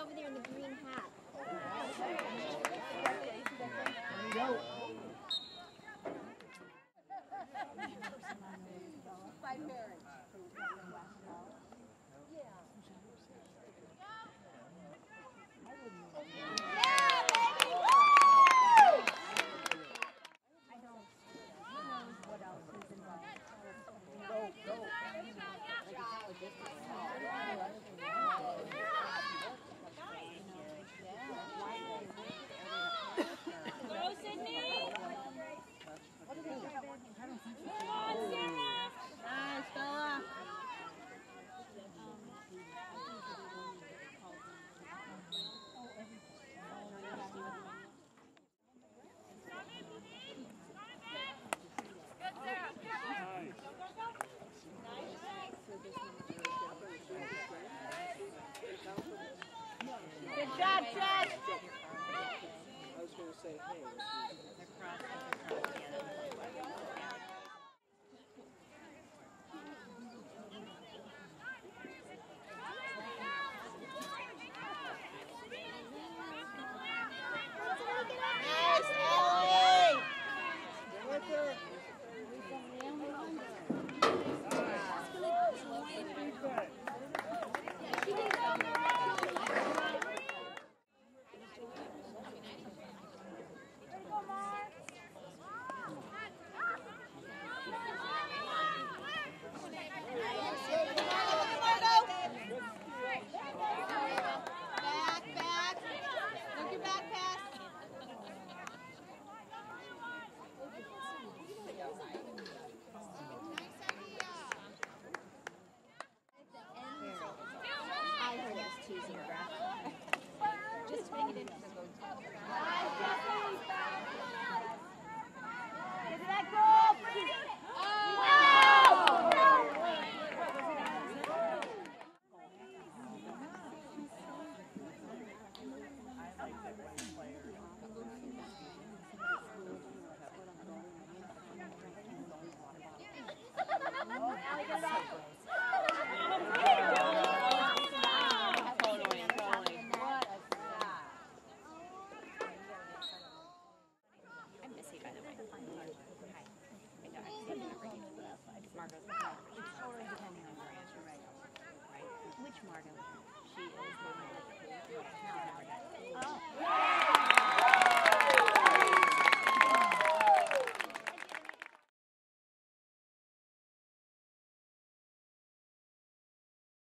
Over there in the green hat. There you go.